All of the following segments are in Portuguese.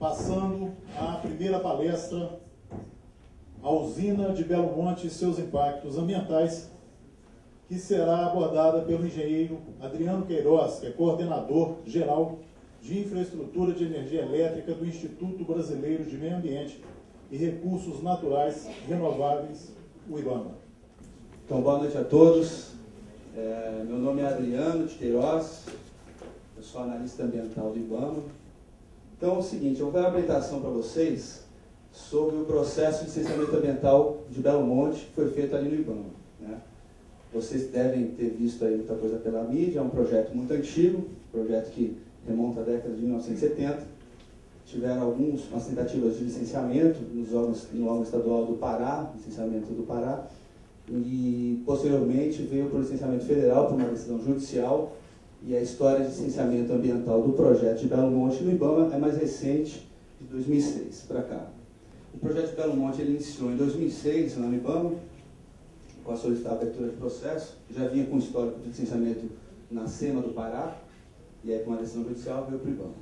passando a primeira palestra, a usina de Belo Monte e seus impactos ambientais, que será abordada pelo engenheiro Adriano Queiroz, que é coordenador geral de infraestrutura de energia elétrica do Instituto Brasileiro de Meio Ambiente e Recursos Naturais Renováveis, o IBAMA. Então, boa noite a todos. É, meu nome é Adriano de Queiroz, eu sou analista ambiental do IBAMA. Então, é o seguinte, eu vou fazer uma apresentação para vocês sobre o processo de licenciamento ambiental de Belo Monte, que foi feito ali no IBAMA. Né? Vocês devem ter visto aí muita coisa pela mídia, é um projeto muito antigo, projeto que remonta à década de 1970. Tiveram algumas tentativas de licenciamento nos órgãos, no órgão estadual do Pará, licenciamento do Pará, e posteriormente veio para o licenciamento federal por uma decisão judicial e a história de licenciamento ambiental do projeto de Belo Monte no IBAMA é mais recente, de 2006 para cá. O projeto de Belo Monte ele iniciou em 2006 lá no IBAMA, com a solicitada abertura de processo, já vinha com histórico de licenciamento na SEMA do Pará, e aí com uma decisão judicial veio para o IBAMA.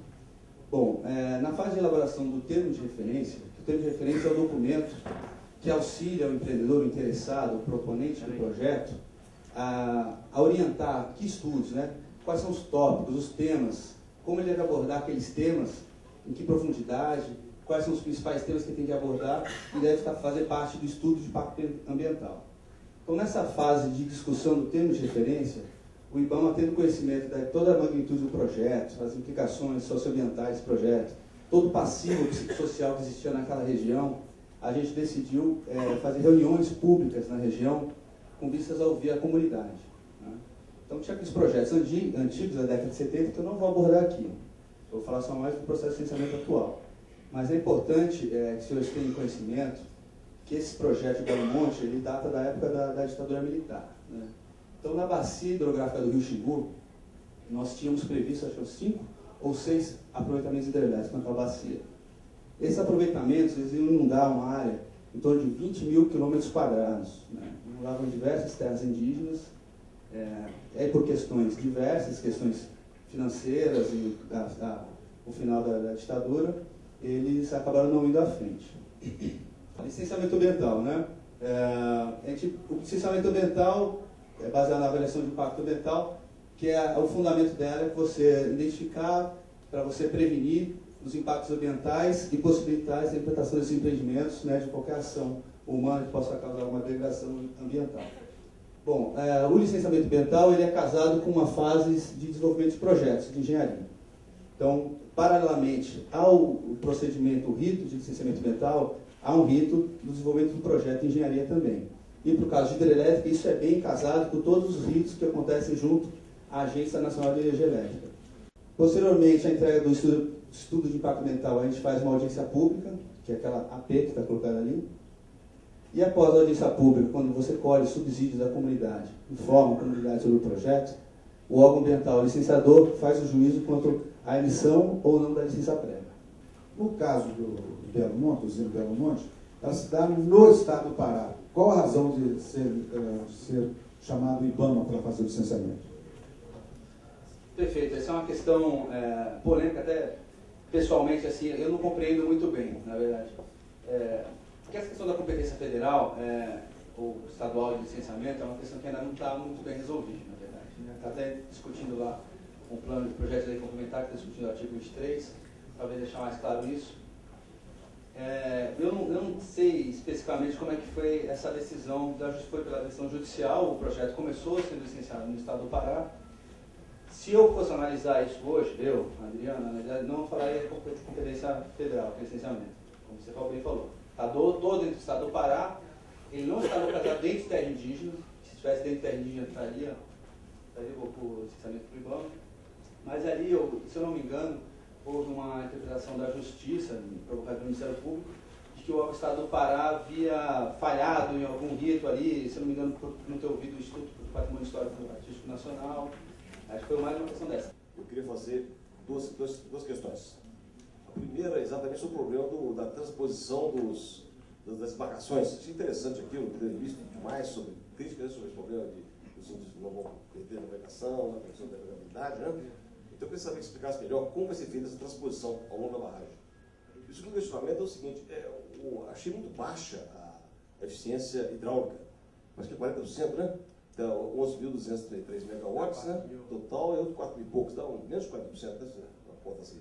Bom, é, na fase de elaboração do termo de referência, o termo de referência é o documento que auxilia o empreendedor, o interessado, o proponente do projeto, a, a orientar que estudos, né? Quais são os tópicos, os temas, como ele deve abordar aqueles temas, em que profundidade, quais são os principais temas que ele tem que abordar e deve fazer parte do estudo de impacto ambiental. Então, nessa fase de discussão do termo de referência, o IBAMA, tendo conhecimento de toda a magnitude do projeto, as implicações socioambientais do projeto, todo o passivo psicossocial que existia naquela região, a gente decidiu é, fazer reuniões públicas na região com vistas a ouvir a comunidade. Então, tinha aqueles projetos antigos da década de 70 que eu não vou abordar aqui. Vou falar só mais do processo de licenciamento atual. Mas é importante é, que os senhores tenham conhecimento que esse projeto de Belo Monte ele data da época da, da ditadura militar. Né? Então, na bacia hidrográfica do Rio Xingu, nós tínhamos previsto, acho que cinco ou seis aproveitamentos hidrelétricos naquela bacia. Esses aproveitamentos eles iam inundar uma área em torno de 20 mil quilômetros quadrados. Né? Inundavam diversas terras indígenas, é, é, por questões diversas, questões financeiras e o final da, da, ditadura, eles acabaram não indo à frente. Licenciamento ambiental, né? É, gente, o licenciamento ambiental é baseado na avaliação de impacto ambiental, que é o fundamento dela é você identificar, para você prevenir os impactos ambientais e possibilitar a implementação desses empreendimentos né, de qualquer ação humana que possa causar uma degradação ambiental. Bom, é, o licenciamento ambiental ele é casado com uma fase de desenvolvimento de projetos de engenharia. Então, paralelamente ao procedimento, o rito de licenciamento ambiental, há um rito do desenvolvimento do projeto de engenharia também. E para o caso de hidrelétrica, isso é bem casado com todos os ritos que acontecem junto à Agência Nacional de Energia Elétrica. Posteriormente, a entrega do estudo, estudo de impacto ambiental, a gente faz uma audiência pública, que é aquela AP que está colocada ali. E após a audiência pública, quando você colhe subsídios da comunidade, informa a comunidade sobre o projeto, o órgão ambiental, licenciador, faz o juízo quanto à emissão ou não da licença prévia. No caso do Belo Monte, do Belo Monte, ela se dá no estado do Pará. Qual a razão de ser, uh, ser chamado IBAMA para fazer o licenciamento? Perfeito, essa é uma questão é, polêmica, até pessoalmente, assim, eu não compreendo muito bem, na verdade. É, porque essa questão da competência federal é, ou estadual de licenciamento é uma questão que ainda não está muito bem resolvida, na verdade. Está até discutindo lá um plano de projeto de lei complementar, que está discutindo o artigo 23, talvez deixar mais claro isso. É, eu, não, eu, não, sei especificamente como é que foi essa decisão, da, foi pela decisão judicial, o projeto começou sendo licenciado no estado do Pará, se eu fosse analisar isso hoje, eu, Adriana, na verdade, não falaria de competência federal, que é licenciamento, como você bem falou. Está todo dentro do estado do Pará, ele não está localizado dentro de terra indígena, se estivesse dentro de terra indígena estaria, estaria por licenciamento privado. Mas ali, eu, se eu não me engano, houve uma interpretação da justiça, provocada pelo Ministério Público, de que o Estado do Pará havia falhado em algum rito ali, se eu não me engano, por não ter ouvido o Instituto do Patrimônio Histórico Artístico Nacional, Acho que foi mais uma questão dessa. Eu queria fazer duas, duas, duas questões. A primeira é exatamente sobre o problema do, da transposição dos, das embarcações. Achei interessante aquilo, ter visto demais sobre críticas sobre esse problema de os índios não vão perder a navegação, na questão da navegabilidade, né? Então eu queria saber que explicasse melhor como vai ser feita essa transposição ao longo da barragem. o segundo questionamento é o seguinte, é, o, achei muito baixa a eficiência hidráulica, acho que é 40%, né? Então, 11.233 megawatts, né? Total é 4 mil e poucos, dá um, menos de 40%, né? Na conta assim.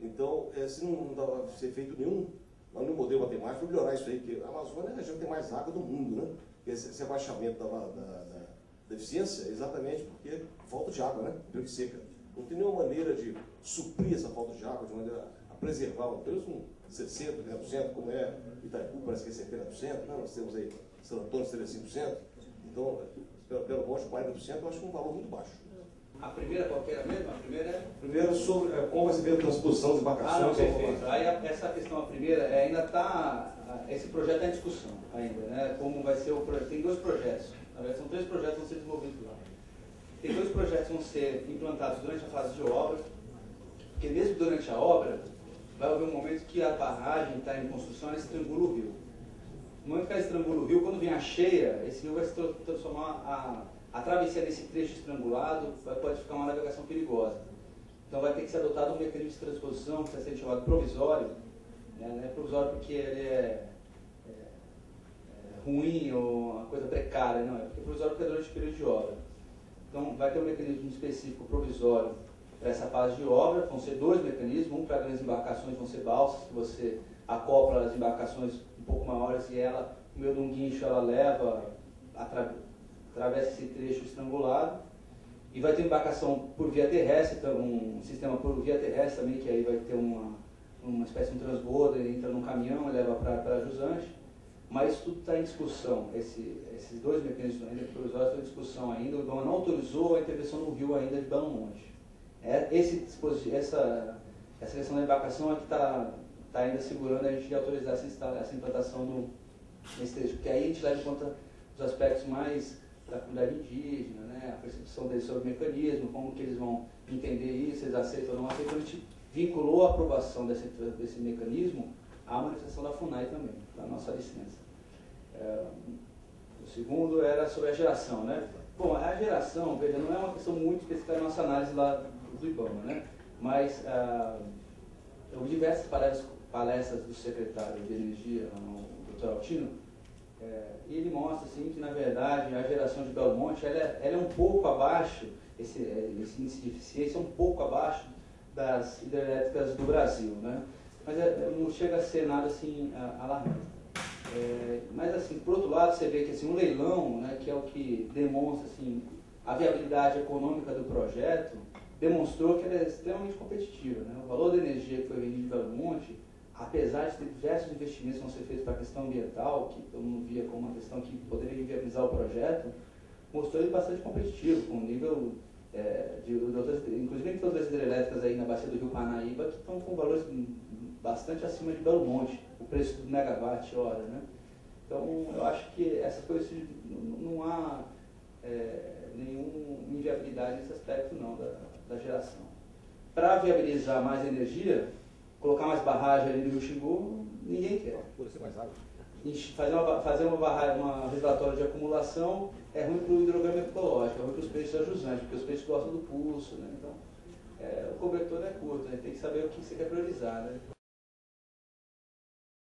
Então, é, se não, dava ser feito nenhum, mas no modelo matemático, melhorar isso aí, porque a Amazônia é a região que tem mais água do mundo, né? Esse, esse abaixamento da, da, da, da eficiência é exatamente porque falta de água, né? Que seca. Não tem nenhuma maneira de suprir essa falta de água, de maneira a preservar, pelo menos um 60%, 30%, como é Itaipu, parece que é 70%, né? nós temos aí São Antônio 75%. Então, pelo, pelo Bosch, 40%, eu acho um valor muito baixo. A primeira qual era mesmo? A primeira é... Primeiro, sobre é, como vai ser a transposição das embarcações. Ah, não, perfeito. Aí essa questão, a primeira, é, ainda está, esse projeto está em discussão ainda, né? Como vai ser o projeto. Tem dois projetos, na verdade são três projetos que vão ser desenvolvidos lá. Tem dois projetos que vão ser implantados durante a fase de obra, porque mesmo durante a obra, vai haver um momento que a barragem está em construção, ela estrangula o rio. No momento que ela estrangula o rio, quando vem a cheia, esse rio vai se transformar, a, a travessia desse trecho estrangulado vai, pode ficar uma navegação perigosa. Então vai ter que ser adotado um mecanismo de transposição que vai ser chamado provisório. Né? Não é provisório porque ele é, é, é ruim ou uma coisa precária, não. É porque é provisório porque é durante o período de obra. Então vai ter um mecanismo específico provisório para essa fase de obra. Vão ser dois mecanismos, um para grandes embarcações, vão ser balsas, que você acopla as embarcações um pouco maiores e ela, no meio de um guincho, ela leva, atravessa esse trecho estrangulado. E vai ter embarcação por via terrestre, então, um sistema por via terrestre também, que aí vai ter uma, uma espécie de um transbordo, entra num caminhão e leva para Jusante. Mas tudo está em discussão. Esse, esses dois mecanismos ainda provisórios estão em discussão ainda. O IBAMA não autorizou a intervenção no rio ainda de Belo Monte. É, esse, essa, essa questão da embarcação é que está tá ainda segurando a gente de autorizar essa, essa implantação do, nesse trecho, porque aí a gente leva em conta os aspectos mais da comunidade indígena, né, a percepção deles sobre o mecanismo, como que eles vão entender isso, eles aceitam ou não aceitam. A gente vinculou a aprovação desse, desse mecanismo à manifestação da FUNAI também, da nossa licença. É, o segundo era sobre a geração, né? Bom, a geração, veja, não é uma questão muito específica da nossa análise lá do IBAMA, né? Mas ah, eu diversas palestras, palestras do secretário de Energia, o Dr. Altino, é, e ele mostra assim, que, na verdade, a geração de Belmonte ela é, ela é um pouco abaixo, esse, esse, índice de eficiência é um pouco abaixo das hidrelétricas do Brasil, né? mas é, não chega a ser nada assim alarmante. É, mas assim, por outro lado, você vê que assim, um leilão, né, que é o que demonstra assim, a viabilidade econômica do projeto, demonstrou que ela é extremamente competitiva. Né? O valor da energia que foi vendido de Belo Monte, apesar de ter diversos investimentos que vão ser feitos para a questão ambiental, que todo mundo via como uma questão que poderia viabilizar o projeto, mostrou ele bastante competitivo, com um nível é, de, de outras, inclusive todas as hidrelétricas aí na bacia do Rio Parnaíba, que estão com valores bastante acima de Belo Monte, o preço do megawatt hora. Né? Então, eu acho que essas coisas não, não há é, nenhuma inviabilidade nesse aspecto não da, da geração. Para viabilizar mais energia, colocar mais barragem ali no Rio Xingu, ninguém quer. Fazer uma, fazer uma barragem, uma reservatória de acumulação é ruim para o hidrograma ecológico, é ruim para os peixes ajusantes, porque os peixes gostam do pulso, né? Então, é, o cobertor é curto, né? tem que saber o que você quer priorizar, né?